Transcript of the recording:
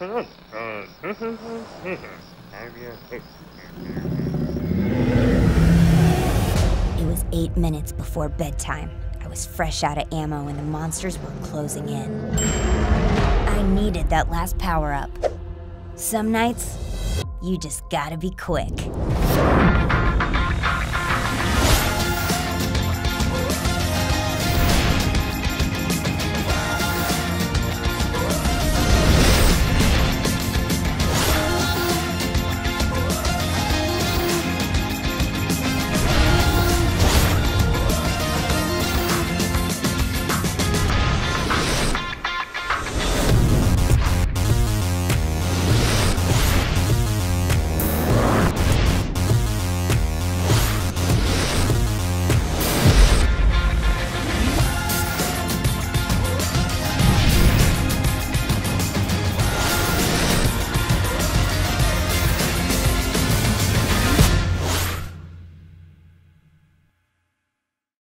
It was eight minutes before bedtime. I was fresh out of ammo and the monsters were closing in. I needed that last power up. Some nights, you just gotta be quick.